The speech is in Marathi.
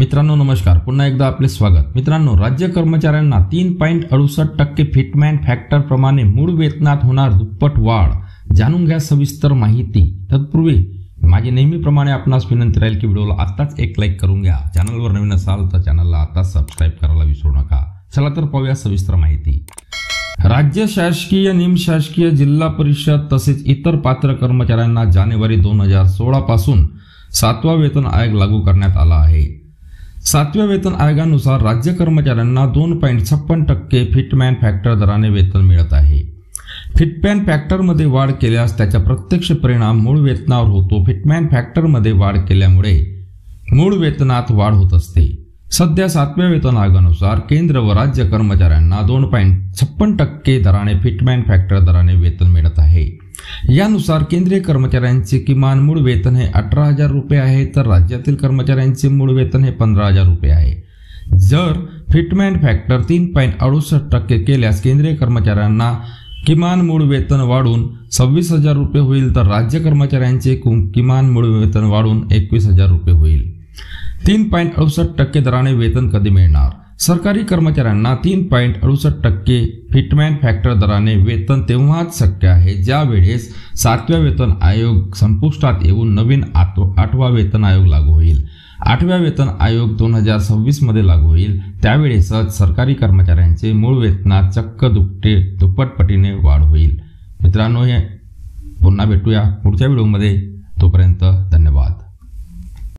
मित्रांनो नमस्कार. पुन्हा एकदा आपले स्वागत. मित्रांनो राज्य कर्मचाऱ्यांना तीन पॉईंट अडुसष्ट टक्के फिटमॅन फॅक्टर प्रमाणे मूळ वेतनात होणार दुप्पट वाढ. जाणून घ्या सविस्तर माहिती. तत्पूर्वी माझी नेहमीप्रमाणे आपणास विनंती राहील की व्हिडिओला आत्ताच एक लाईक करून घ्या. चॅनलवर नवीन असाल तर चॅनलला आता सबस्क्राईब करायला विसरू नका. चला तर पाहूया सविस्तर माहिती. राज्य शासकीय निमशासकीय जिल्हा परिषद तसेच इतर पात्र कर्मचाऱ्यांना जानेवारी दोन हजार सोळापासून सातवा वेतन आयोग लागू करण्यात आला आहे. सातव्या वेतन आयोगानुसार राज्य कर्मचाऱ्यांना दोन पॉईंट छप्पन टक्के फिटमॅन फॅक्टर दराने वेतन मिळत आहे. फिटमॅन फॅक्टरमध्ये वाढ केल्यास त्याचा प्रत्यक्ष परिणाम मूळ वेतनावर होतो. फिटमॅन फॅक्टरमध्ये वाढ केल्यामुळे मूळ वेतनात वाढ होत असते. सध्या सातव्या वेतन आयोगानुसार केंद्र व राज्य कर्मचाऱ्यांना दोन पॉईंट छप्पन टक्के दराने फिटमॅन फॅक्टर दराने वेतन मिळत आहे. यानुसार केंद्रीय कर्मचाऱ्यांचे किमान मूळ वेतन हे अठरा हजार रुपये आहे तर राज्यातील कर्मचाऱ्यांचे मूळ वेतन हे पंधरा हजार रुपये आहे. जर फिटमॅन फॅक्टर तीन पॉईंट अडुसष्ट टक्के केल्यास केंद्रीय कर्मचाऱ्यांना किमान मूळ वेतन वाढून सव्वीस हजार रुपये होईल तर राज्य कर्मचाऱ्यांचे किमान मूळ वेतन वाढून एकवीस हजार रुपये होईल. तीन पॉईंट अडुसष्ट टक्के दराने वेतन कधी मिळणार? सरकारी कर्मचाऱ्यांना तीन पॉईंट अडुसष्ट टक्के फिटमॅन फॅक्टर दराने वेतन तेव्हाच शक्य आहे ज्या वेळेस सातव्या वेतन आयोग संपुष्टात येऊन नवीन आठवा वेतन आयोग लागू होईल. आठव्या वेतन आयोग दोन हजार सव्वीसमध्ये लागू होईल. त्यावेळेसच सरकारी कर्मचाऱ्यांचे मूळ वेतनात चक्क दुपटे दुप्पटपटीने वाढ होईल. मित्रांनो हे पुन्हा भेटूया पुढच्या व्हिडिओमध्ये. तोपर्यंत धन्यवाद.